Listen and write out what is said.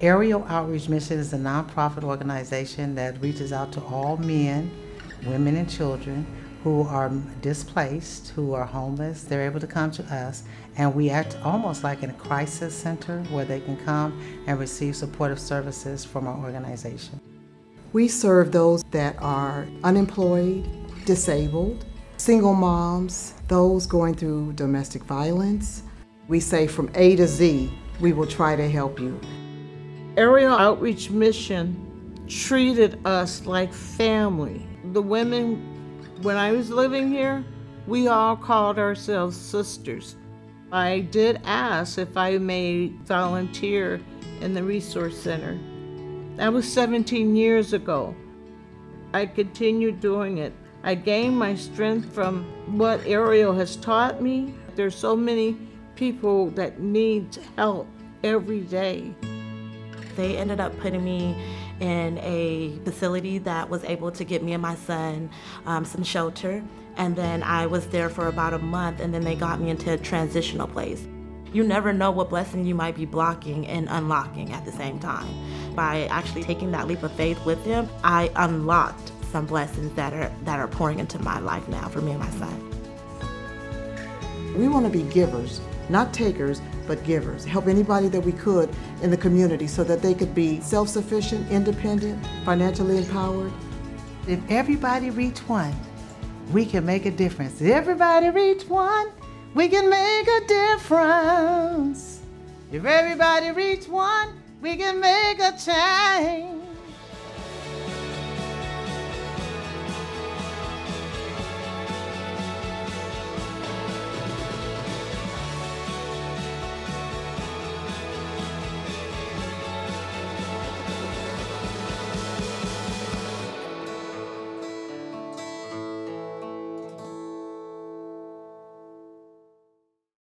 Ariel Outreach Mission is a nonprofit organization that reaches out to all men, women, and children who are displaced, who are homeless. They're able to come to us, and we act almost like a crisis center where they can come and receive supportive services from our organization. We serve those that are unemployed, disabled, single moms, those going through domestic violence. We say from A to Z, we will try to help you. Ariel Outreach Mission treated us like family. The women, when I was living here, we all called ourselves sisters. I did ask if I may volunteer in the Resource Center. That was 17 years ago. I continued doing it. I gained my strength from what Ariel has taught me. There's so many people that need help every day. They ended up putting me in a facility that was able to get me and my son um, some shelter. And then I was there for about a month, and then they got me into a transitional place. You never know what blessing you might be blocking and unlocking at the same time. By actually taking that leap of faith with him, I unlocked some blessings that are that are pouring into my life now for me and my son. We want to be givers, not takers, but givers. Help anybody that we could in the community so that they could be self-sufficient, independent, financially empowered. If everybody reach one, we can make a difference. If everybody reach one, we can make a difference. If everybody reach one, we can make a change.